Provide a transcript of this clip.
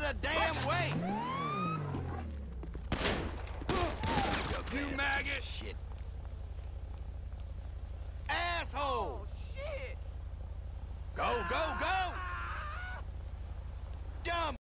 the damn way! You maggot! Shit. Asshole! Oh, shit! Go, go, go!